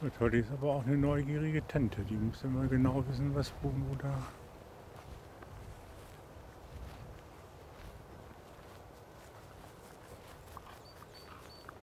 Natürlich ist aber auch eine neugierige Tante. Die muss immer genau wissen, was wo da